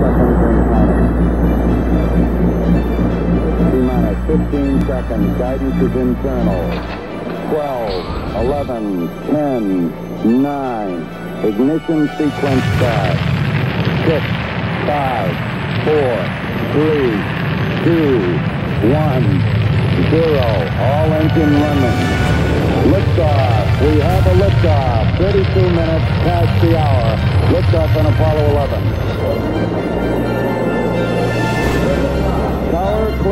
seconds and. T-minus 15 seconds. Guidance is internal. 12, 11, 10, 9. Ignition sequence start. 6, 5, 4, 3, 2, 1. Zero. All engine running. Liftoff. We have a liftoff. 32 minutes past the hour. Liftoff on Apollo 11.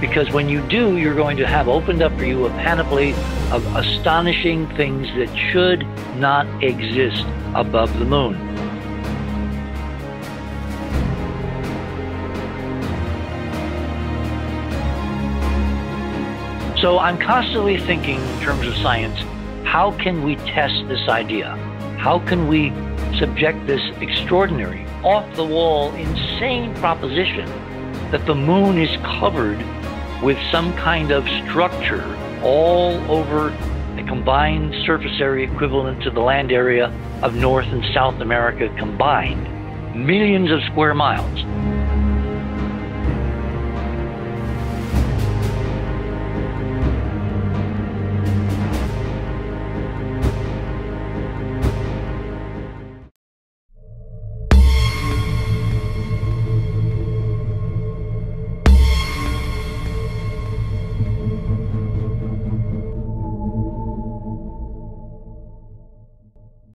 Because when you do, you're going to have opened up for you a panoply of astonishing things that should not exist above the moon. So I'm constantly thinking in terms of science how can we test this idea? How can we subject this extraordinary, off the wall, insane proposition that the moon is covered with some kind of structure all over a combined surface area equivalent to the land area of North and South America combined? Millions of square miles.